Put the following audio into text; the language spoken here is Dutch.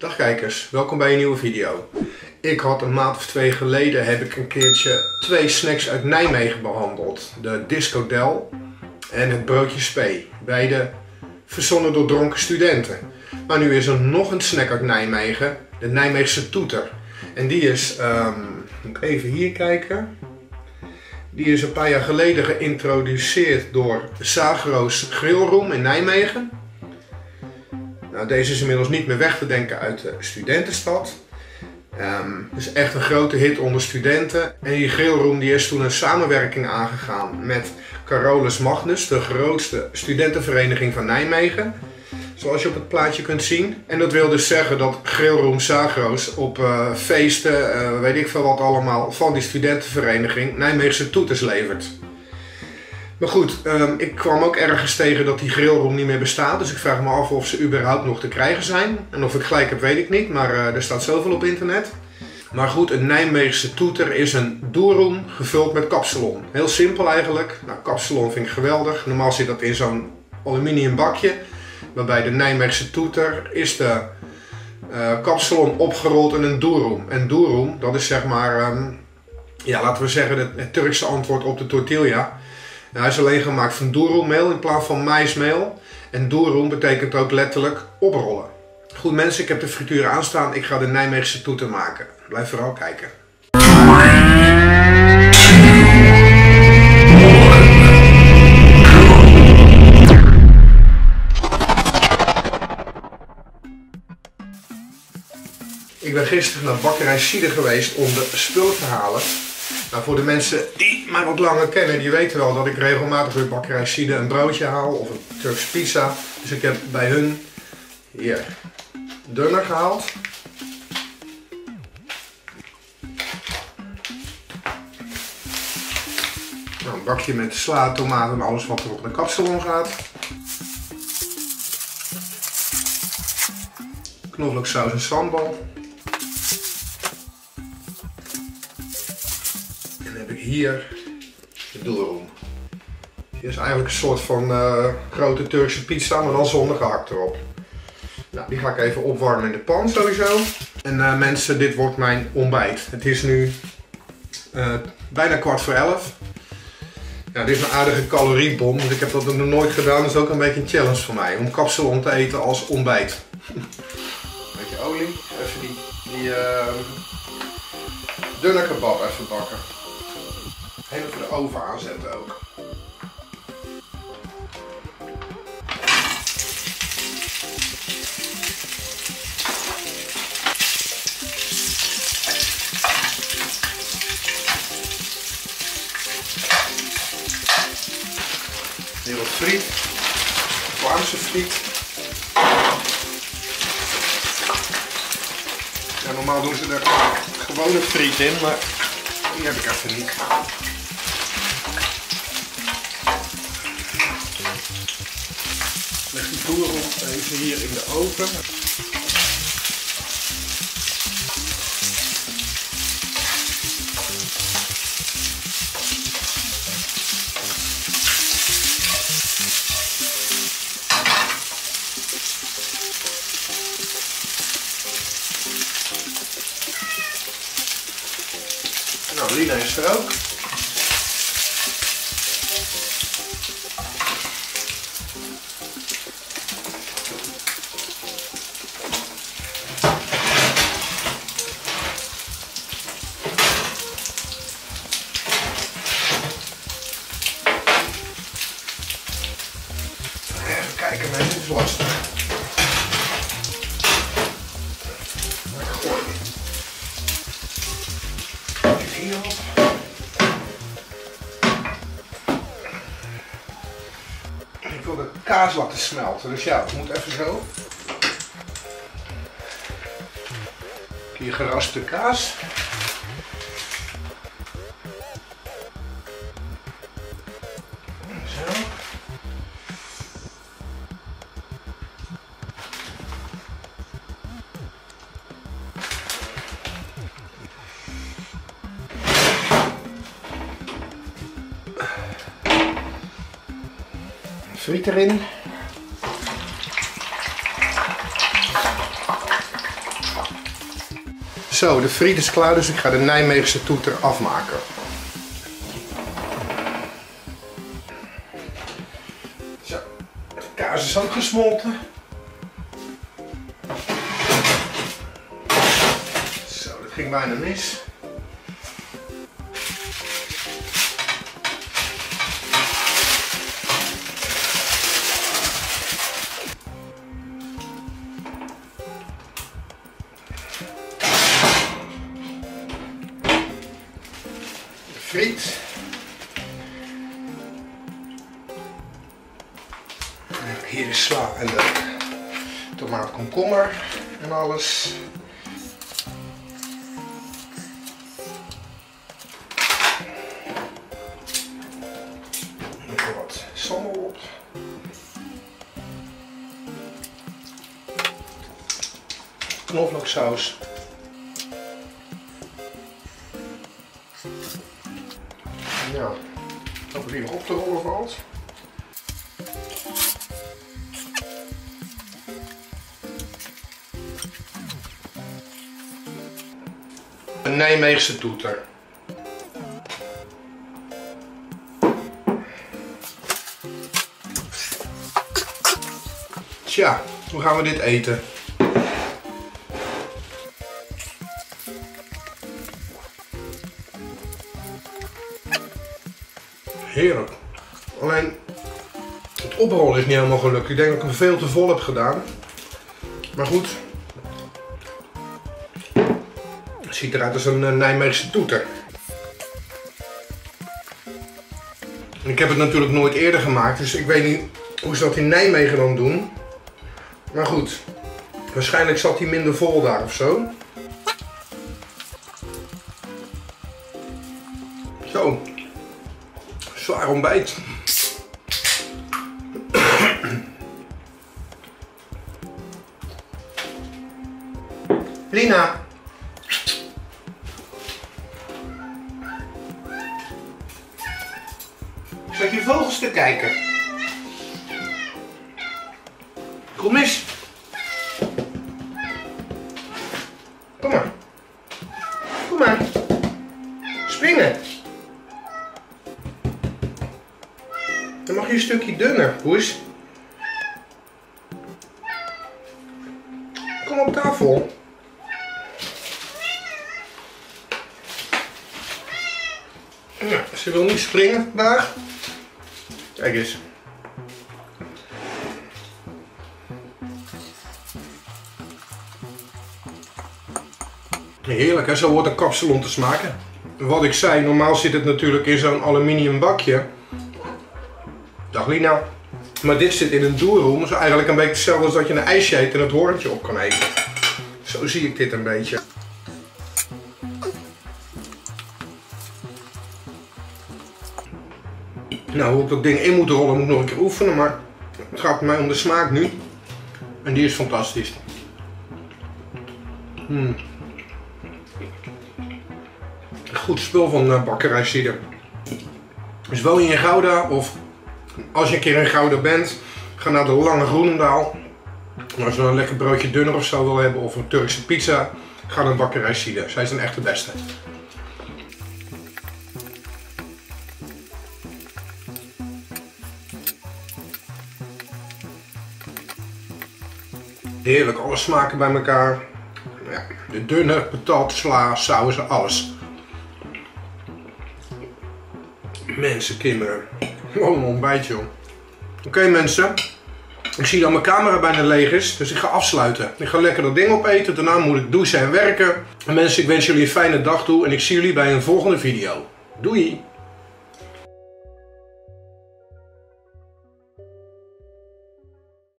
Dag kijkers, welkom bij een nieuwe video. Ik had een maand of twee geleden heb ik een keertje twee snacks uit Nijmegen behandeld. De Disco Del en het broodje Spee. Beide verzonnen door dronken studenten. Maar nu is er nog een snack uit Nijmegen, de Nijmeegse Toeter. En die is, um, moet ik even hier kijken. Die is een paar jaar geleden geïntroduceerd door Sagro's Grillroom in Nijmegen. Nou, deze is inmiddels niet meer weg te denken uit de studentenstad. Um, is echt een grote hit onder studenten. En die grillroom die is toen een samenwerking aangegaan met Carolus Magnus, de grootste studentenvereniging van Nijmegen. Zoals je op het plaatje kunt zien. En dat wil dus zeggen dat Grillroom Sagro's op uh, feesten, uh, weet ik veel wat allemaal, van die studentenvereniging Nijmeegse toeters levert. Maar goed, um, ik kwam ook ergens tegen dat die grillroom niet meer bestaat. Dus ik vraag me af of ze überhaupt nog te krijgen zijn. En of ik gelijk heb, weet ik niet. Maar uh, er staat zoveel op internet. Maar goed, een Nijmeegse toeter is een doelroom gevuld met kapsalon. Heel simpel eigenlijk. Nou, kapsalon vind ik geweldig. Normaal zit dat in zo'n aluminium bakje. Maar bij de Nijmeegse toeter is de uh, kapsalon opgerold in een doelroom. En doelroom, dat is zeg maar, um, ja, laten we zeggen, het Turkse antwoord op de tortilla. Nou, hij is alleen gemaakt van doeroemeel in plaats van maismeel. En doeroem betekent ook letterlijk oprollen. Goed mensen, ik heb de frituur aanstaan. Ik ga de Nijmeegse toeter maken. Blijf vooral kijken. Ik ben gisteren naar bakkerij Sieder geweest om de spullen te halen. Nou, voor de mensen die mij wat langer kennen, die weten wel dat ik regelmatig bij bakkerij Sieder een broodje haal of een Turks pizza. Dus ik heb bij hun hier dunner gehaald. Nou, een bakje met sla, tomaten en alles wat er op de kapsalon gaat. Knoflooksaus en sambal. Hier de doelroom. Hier is eigenlijk een soort van uh, grote Turkse pizza, maar dan zonder gehakt erop. Nou, die ga ik even opwarmen in de pan sowieso. En uh, mensen, dit wordt mijn ontbijt. Het is nu uh, bijna kwart voor elf. Ja, dit is een aardige caloriebom, dus ik heb dat nog nooit gedaan. Dat is ook een beetje een challenge voor mij, om kapsalon te eten als ontbijt. Een beetje olie, even die, die uh, dunne kebab even bakken. Even de oven aanzetten ook. Hier wat friet, Vlaamse friet. Ja, normaal doen ze er gewone friet in, maar die heb ik even niet. Boer op even hier in de oven. Nou, Lina is er ook. Is. Ik wil de kaas laten smelten, dus ja, het moet even zo. Hier geraspte kaas. Erin. Zo, de friet is klaar, dus ik ga de Nijmeegse toeter afmaken. Zo, de kaas is ook gesmolten. Zo, dat ging bijna mis. Friet. Hier is sla en de tomaat komkommer en alles. Nog wat sambal op. Knoflooksaus. Op te rollen valt. Een Nijmeegse toeter. Tja, hoe gaan we dit eten? Alleen het oprollen is niet helemaal gelukt. Ik denk dat ik hem veel te vol heb gedaan. Maar goed. Het ziet eruit als een uh, Nijmeegse toeter. Ik heb het natuurlijk nooit eerder gemaakt, dus ik weet niet hoe ze dat in Nijmegen dan doen. Maar goed, waarschijnlijk zat hij minder vol daar of zo. Zo, zwaar ontbijt. Lina. Zat je vogels te kijken? Kom eens. Kom op tafel. Ja, ze wil niet springen vandaag. Kijk eens. Heerlijk hè, zo wordt een kapsalon te smaken. Wat ik zei, normaal zit het natuurlijk in zo'n aluminium bakje. Dag Lina. Maar dit zit in een doerroom. is eigenlijk een beetje hetzelfde als dat je een ijsje eet en het hoorntje op kan eten. Zo zie ik dit een beetje. Nou, hoe ik dat ding in moet rollen moet ik nog een keer oefenen, maar het gaat mij om de smaak nu. En die is fantastisch. Hmm. Goed spul van uh, bakkerij Cider. Dus woon je in Gouda of als je een keer in Gouda bent, ga naar de Lange Groenendaal. En als je een lekker broodje dunner of zo wil hebben of een Turkse pizza, ga naar bakkerij Cider. Zij zijn echt de beste. Heerlijk, alle smaken bij elkaar. Ja, de dunne, patat, sla, sausen, alles. Mensen, kinderen. Wat een ontbijtje. Oké mensen. Ik zie dat mijn camera bijna leeg is, dus ik ga afsluiten. Ik ga lekker dat ding opeten, daarna moet ik douchen en werken. En mensen, ik wens jullie een fijne dag toe en ik zie jullie bij een volgende video. Doei!